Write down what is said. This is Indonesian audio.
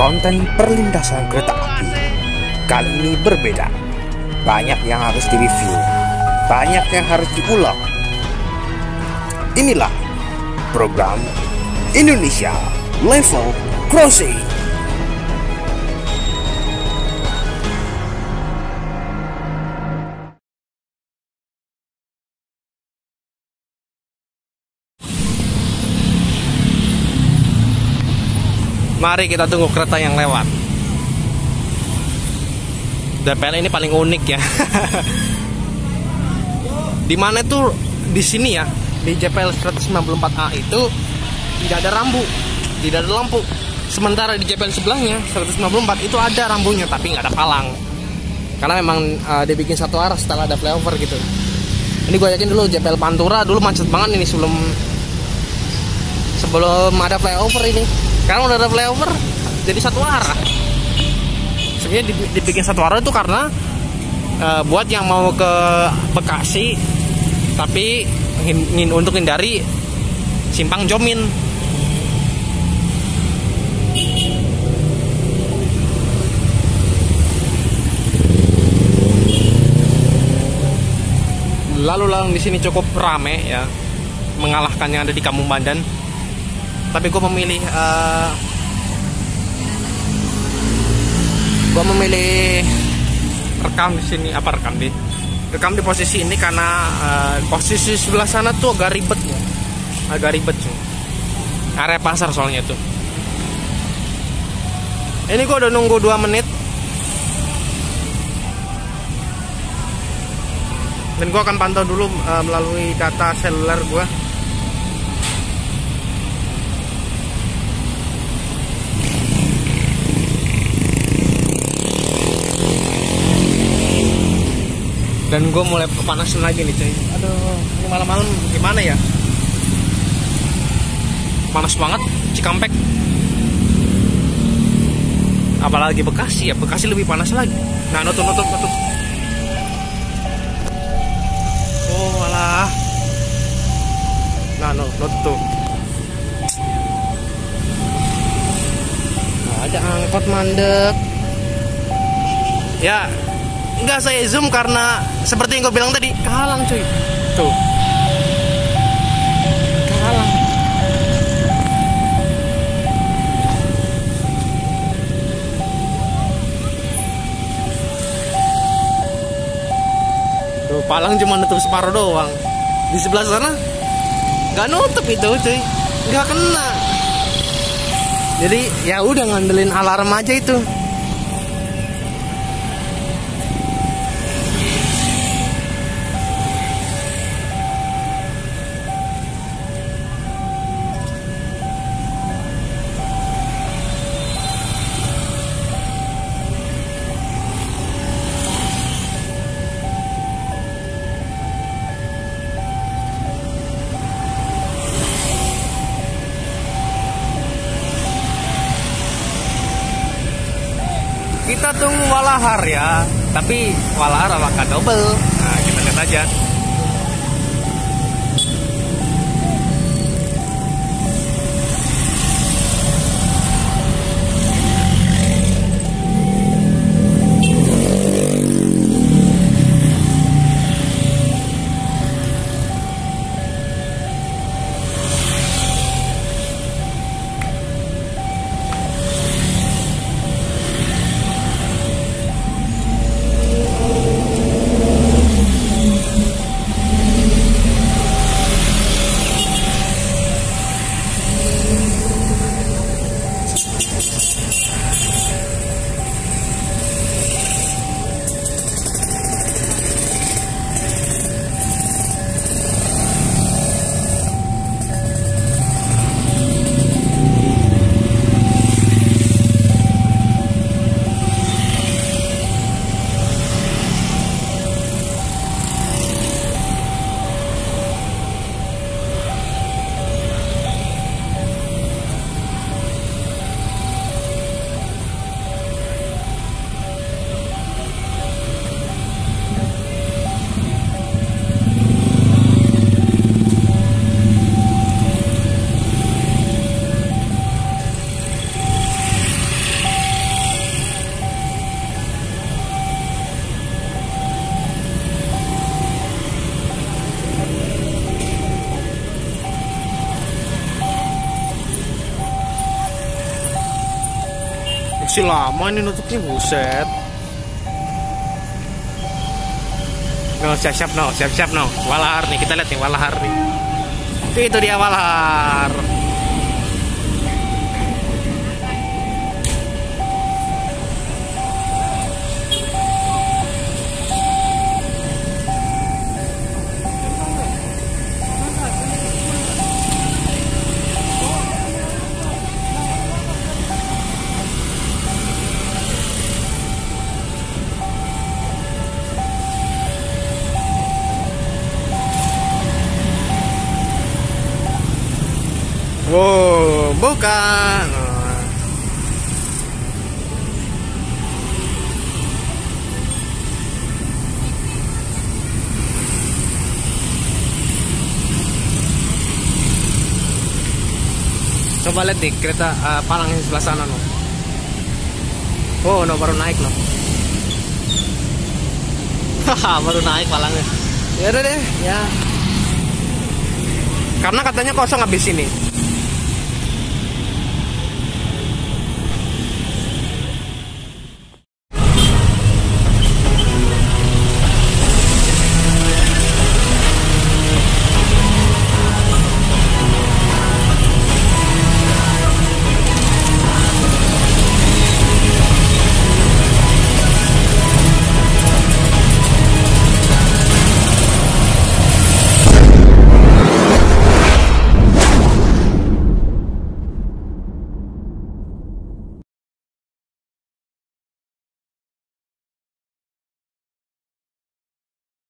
konten perlintasan kereta api kali ini berbeda. Banyak yang harus direview, banyak yang harus diulang. Inilah program Indonesia Level Crossing. Mari kita tunggu kereta yang lewat. DPL ini paling unik ya. di mana tuh di sini ya, di JPL 194A itu tidak ada rambu, tidak ada lampu. Sementara di JPL sebelahnya 194 itu ada rambunya tapi nggak ada palang. Karena memang uh, dia bikin satu arah setelah ada flyover gitu. Ini gue yakin dulu JPL Pantura dulu macet banget ini sebelum sebelum ada flyover ini sekarang udah ada flyover jadi satu arah. Sebenarnya dibikin satu arah itu karena uh, buat yang mau ke Bekasi tapi ingin untuk hindari simpang Jomin. Lalu lalang di sini cukup rame ya mengalahkan yang ada di Kampung Bandan tapi gue memilih uh, gue memilih rekam di sini apa rekam di? Rekam di posisi ini karena uh, posisi sebelah sana tuh agak ribet ya. Agak ribet cuy. Area pasar soalnya tuh. Ini gue udah nunggu 2 menit. Dan gue akan pantau dulu uh, melalui data seluler gue dan gue mulai kepanasan lagi nih cuy aduh ini malam-malam gimana ya? Panas banget Cikampek. Apalagi Bekasi ya Bekasi lebih panas lagi. Nah nutup nutup nutup. Oh malah. Nah nutup nah, ada angkot mandek. Ya nggak saya zoom karena seperti yang gue bilang tadi kalang cuy. Tuh. Kalang. Tuh palang cuma nutup separuh doang. Di sebelah sana nggak nutup itu cuy. Nggak kena. Jadi ya udah ngandelin alarm aja itu kita tunggu walahar ya tapi walahar apakah double nah kita lihat aja masih lama ini nutupnya buset No, siap-siap no, siap-siap no. Walahar nih, kita lihat nih walahar nih. Itu dia walahar. Bukan. Coba lihat nih kereta uh, palang yang sebelah sana no. Oh, no baru naik no. Haha, baru naik palangnya. Ya udah deh, ya. Karena katanya kosong habis ini.